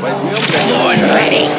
Mas mesmo. Ready.